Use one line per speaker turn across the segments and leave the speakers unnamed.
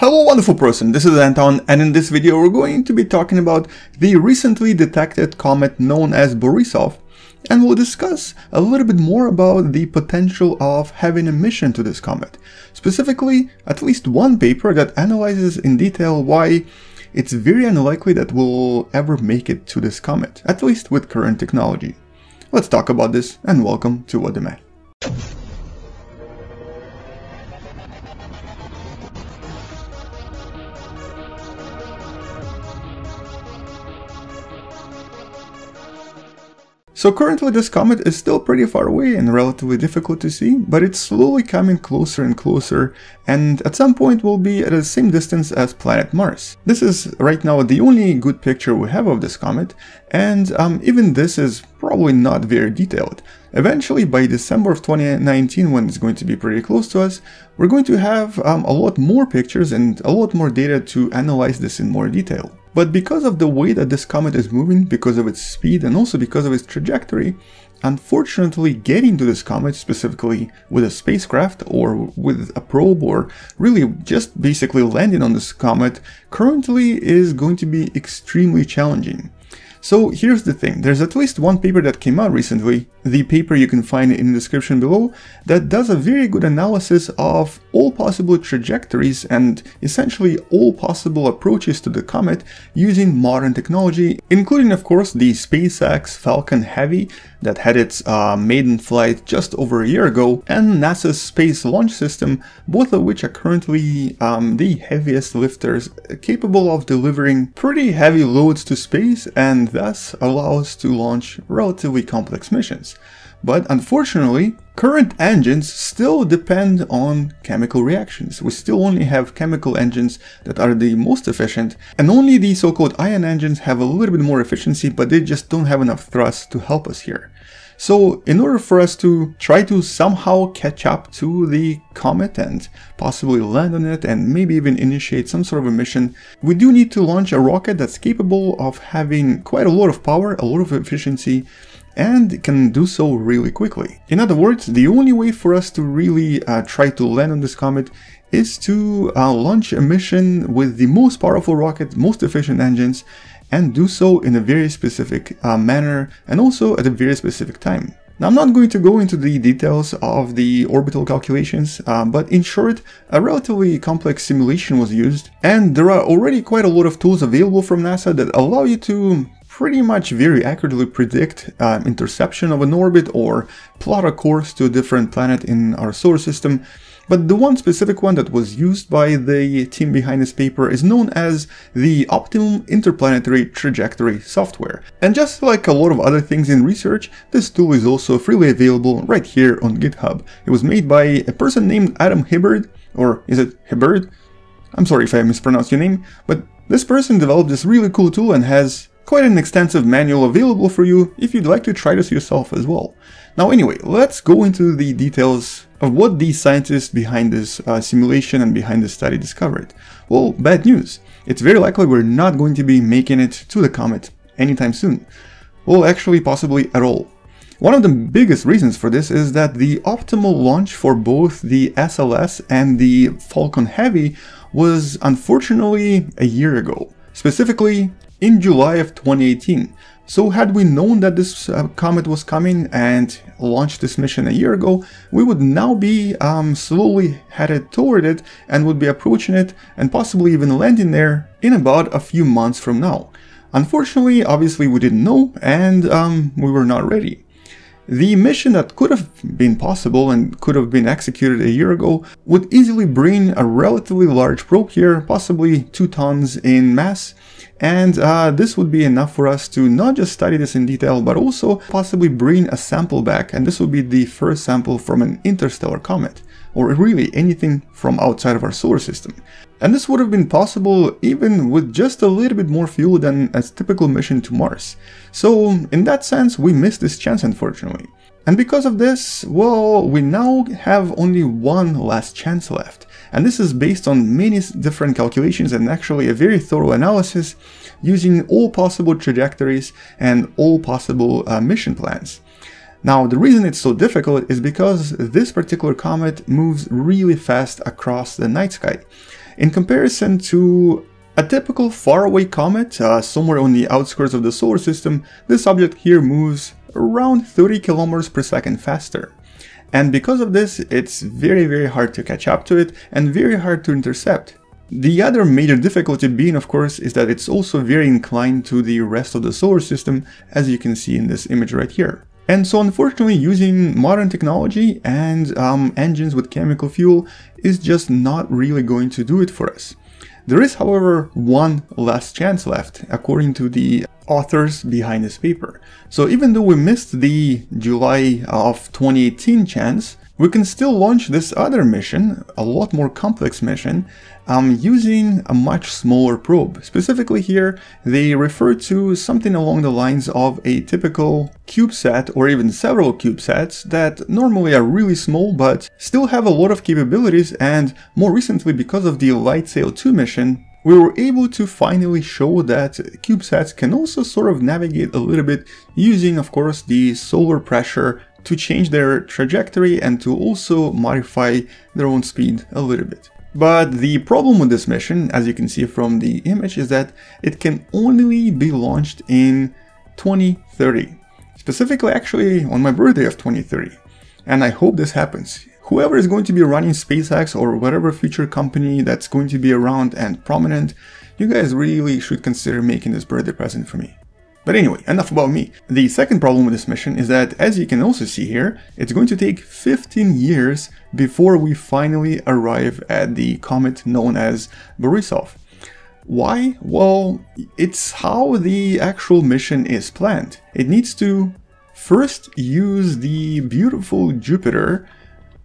Hello wonderful person, this is Anton and in this video we're going to be talking about the recently detected comet known as Borisov and we'll discuss a little bit more about the potential of having a mission to this comet. Specifically, at least one paper that analyzes in detail why it's very unlikely that we'll ever make it to this comet, at least with current technology. Let's talk about this and welcome to What Da Math. So currently this comet is still pretty far away and relatively difficult to see, but it's slowly coming closer and closer and at some point will be at the same distance as planet Mars. This is right now the only good picture we have of this comet and um, even this is probably not very detailed. Eventually by December of 2019 when it's going to be pretty close to us, we're going to have um, a lot more pictures and a lot more data to analyze this in more detail. But because of the way that this comet is moving, because of its speed and also because of its trajectory, unfortunately getting to this comet specifically with a spacecraft or with a probe or really just basically landing on this comet currently is going to be extremely challenging. So here's the thing, there's at least one paper that came out recently, the paper you can find in the description below, that does a very good analysis of all possible trajectories and essentially all possible approaches to the comet using modern technology, including of course the SpaceX Falcon Heavy that had its uh, maiden flight just over a year ago, and NASA's Space Launch System, both of which are currently um, the heaviest lifters capable of delivering pretty heavy loads to space and thus allow us to launch relatively complex missions. But unfortunately, current engines still depend on chemical reactions. We still only have chemical engines that are the most efficient, and only the so-called ion engines have a little bit more efficiency, but they just don't have enough thrust to help us here. So in order for us to try to somehow catch up to the comet and possibly land on it and maybe even initiate some sort of a mission, we do need to launch a rocket that's capable of having quite a lot of power, a lot of efficiency, and can do so really quickly. In other words, the only way for us to really uh, try to land on this comet is to uh, launch a mission with the most powerful rocket, most efficient engines, and do so in a very specific uh, manner and also at a very specific time. Now, I'm not going to go into the details of the orbital calculations, uh, but in short, a relatively complex simulation was used, and there are already quite a lot of tools available from NASA that allow you to pretty much very accurately predict uh, interception of an orbit or plot a course to a different planet in our solar system but the one specific one that was used by the team behind this paper is known as the Optimum Interplanetary Trajectory software. And just like a lot of other things in research, this tool is also freely available right here on GitHub. It was made by a person named Adam Hibberd, or is it Hibberd? I'm sorry if I mispronounced your name, but this person developed this really cool tool and has quite an extensive manual available for you if you'd like to try this yourself as well. Now anyway, let's go into the details of what these scientists behind this uh, simulation and behind this study discovered. Well, bad news. It's very likely we're not going to be making it to the comet anytime soon. Well, actually, possibly at all. One of the biggest reasons for this is that the optimal launch for both the SLS and the Falcon Heavy was unfortunately a year ago. Specifically, in July of 2018, so had we known that this uh, comet was coming and launched this mission a year ago, we would now be um, slowly headed toward it and would be approaching it and possibly even landing there in about a few months from now. Unfortunately, obviously we didn't know and um, we were not ready. The mission that could have been possible and could have been executed a year ago would easily bring a relatively large probe here, possibly 2 tons in mass, and uh, this would be enough for us to not just study this in detail, but also possibly bring a sample back, and this would be the first sample from an interstellar comet, or really anything from outside of our solar system. And this would have been possible even with just a little bit more fuel than a typical mission to Mars. So in that sense, we missed this chance unfortunately. And because of this, well, we now have only one last chance left. And this is based on many different calculations and actually a very thorough analysis using all possible trajectories and all possible uh, mission plans. Now, the reason it's so difficult is because this particular comet moves really fast across the night sky. In comparison to a typical faraway comet, uh, somewhere on the outskirts of the solar system, this object here moves around 30 kilometers per second faster. And because of this, it's very very hard to catch up to it and very hard to intercept. The other major difficulty being, of course, is that it's also very inclined to the rest of the solar system, as you can see in this image right here. And so unfortunately using modern technology and um, engines with chemical fuel is just not really going to do it for us. There is, however, one last chance left, according to the authors behind this paper. So even though we missed the July of 2018 chance, we can still launch this other mission, a lot more complex mission, um, using a much smaller probe. Specifically here, they refer to something along the lines of a typical CubeSat or even several CubeSats that normally are really small but still have a lot of capabilities and more recently because of the LightSail 2 mission, we were able to finally show that CubeSats can also sort of navigate a little bit using, of course, the solar pressure to change their trajectory and to also modify their own speed a little bit. But the problem with this mission, as you can see from the image, is that it can only be launched in 2030. Specifically, actually, on my birthday of 2030. And I hope this happens. Whoever is going to be running SpaceX or whatever future company that's going to be around and prominent, you guys really should consider making this birthday present for me. But anyway, enough about me. The second problem with this mission is that, as you can also see here, it's going to take 15 years before we finally arrive at the comet known as Borisov. Why? Well, it's how the actual mission is planned. It needs to first use the beautiful Jupiter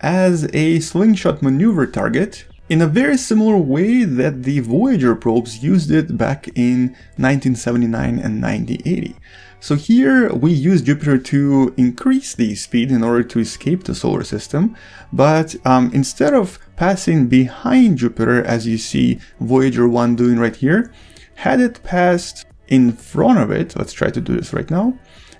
as a slingshot maneuver target in a very similar way that the Voyager probes used it back in 1979 and 1980. So here we use Jupiter to increase the speed in order to escape the solar system, but um, instead of passing behind Jupiter as you see Voyager 1 doing right here, had it passed in front of it, let's try to do this right now,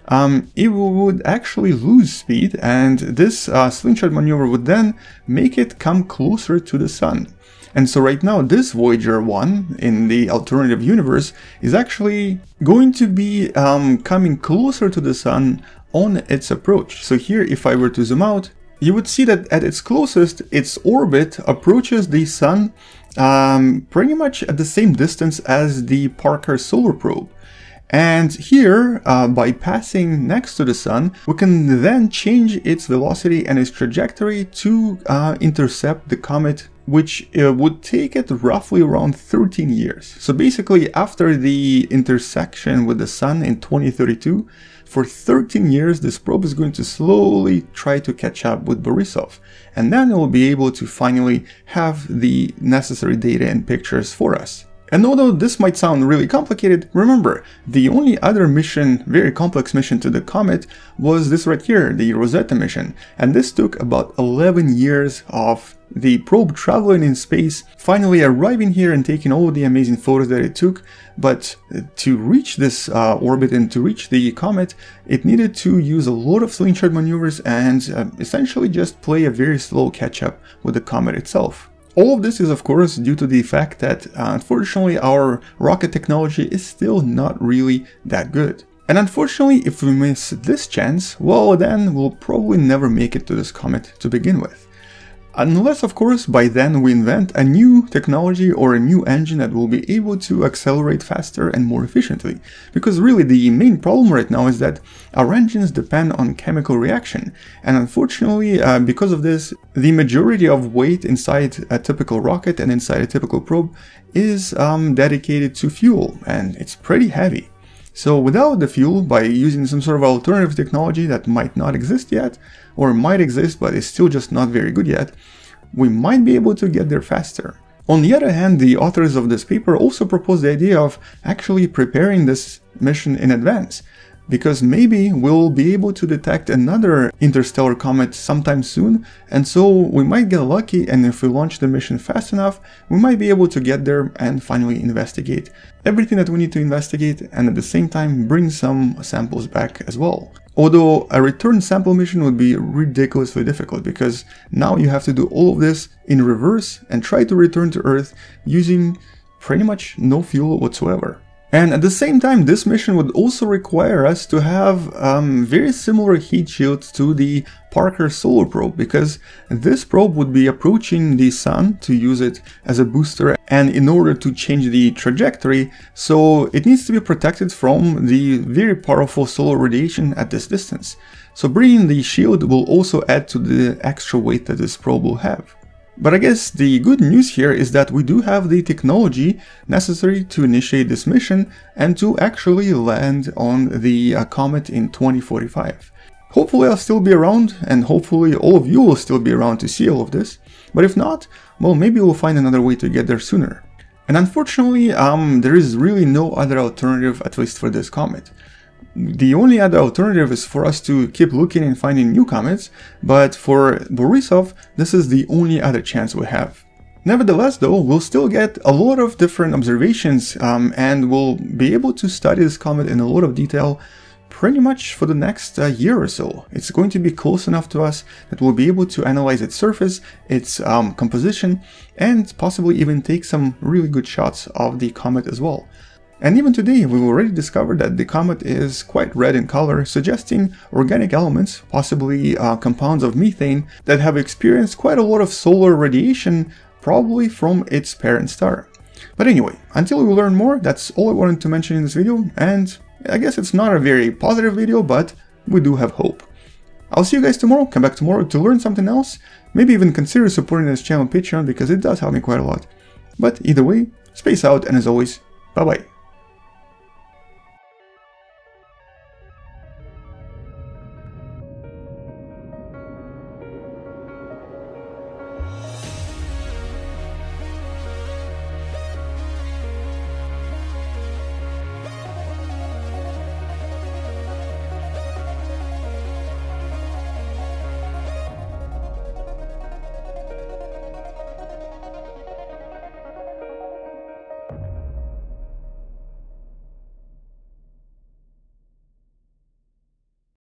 um, it would actually lose speed and this uh, slingshot maneuver would then make it come closer to the sun. And so right now this Voyager 1 in the alternative universe is actually going to be um, coming closer to the sun on its approach. So here if I were to zoom out, you would see that at its closest, its orbit approaches the sun um, pretty much at the same distance as the Parker Solar Probe. And here, uh, by passing next to the sun, we can then change its velocity and its trajectory to uh, intercept the comet, which uh, would take it roughly around 13 years. So basically, after the intersection with the sun in 2032, for 13 years, this probe is going to slowly try to catch up with Borisov, and then it will be able to finally have the necessary data and pictures for us. And although this might sound really complicated, remember, the only other mission, very complex mission to the comet, was this right here, the Rosetta mission. And this took about 11 years of the probe traveling in space, finally arriving here and taking all the amazing photos that it took. But to reach this uh, orbit and to reach the comet, it needed to use a lot of slingshot maneuvers and uh, essentially just play a very slow catch up with the comet itself. All of this is of course due to the fact that uh, unfortunately our rocket technology is still not really that good. And unfortunately if we miss this chance, well then we'll probably never make it to this comet to begin with. Unless, of course, by then we invent a new technology or a new engine that will be able to accelerate faster and more efficiently. Because really the main problem right now is that our engines depend on chemical reaction. And unfortunately, uh, because of this, the majority of weight inside a typical rocket and inside a typical probe is um, dedicated to fuel, and it's pretty heavy. So without the fuel, by using some sort of alternative technology that might not exist yet, or might exist but is still just not very good yet, we might be able to get there faster. On the other hand, the authors of this paper also propose the idea of actually preparing this mission in advance because maybe we'll be able to detect another interstellar comet sometime soon, and so we might get lucky and if we launch the mission fast enough, we might be able to get there and finally investigate everything that we need to investigate and at the same time bring some samples back as well. Although a return sample mission would be ridiculously difficult because now you have to do all of this in reverse and try to return to Earth using pretty much no fuel whatsoever. And at the same time, this mission would also require us to have um, very similar heat shields to the Parker Solar Probe, because this probe would be approaching the Sun to use it as a booster, and in order to change the trajectory, so it needs to be protected from the very powerful solar radiation at this distance. So bringing the shield will also add to the extra weight that this probe will have. But I guess the good news here is that we do have the technology necessary to initiate this mission and to actually land on the uh, comet in 2045. Hopefully I'll still be around and hopefully all of you will still be around to see all of this. But if not, well maybe we'll find another way to get there sooner. And unfortunately, um, there is really no other alternative at least for this comet the only other alternative is for us to keep looking and finding new comets, but for Borisov, this is the only other chance we have. Nevertheless, though, we'll still get a lot of different observations um, and we'll be able to study this comet in a lot of detail pretty much for the next uh, year or so. It's going to be close enough to us that we'll be able to analyze its surface, its um, composition, and possibly even take some really good shots of the comet as well. And even today, we've already discovered that the comet is quite red in color, suggesting organic elements, possibly uh, compounds of methane, that have experienced quite a lot of solar radiation, probably from its parent star. But anyway, until we learn more, that's all I wanted to mention in this video, and I guess it's not a very positive video, but we do have hope. I'll see you guys tomorrow, come back tomorrow to learn something else, maybe even consider supporting this channel on Patreon because it does help me quite a lot. But either way, space out and as always, bye bye.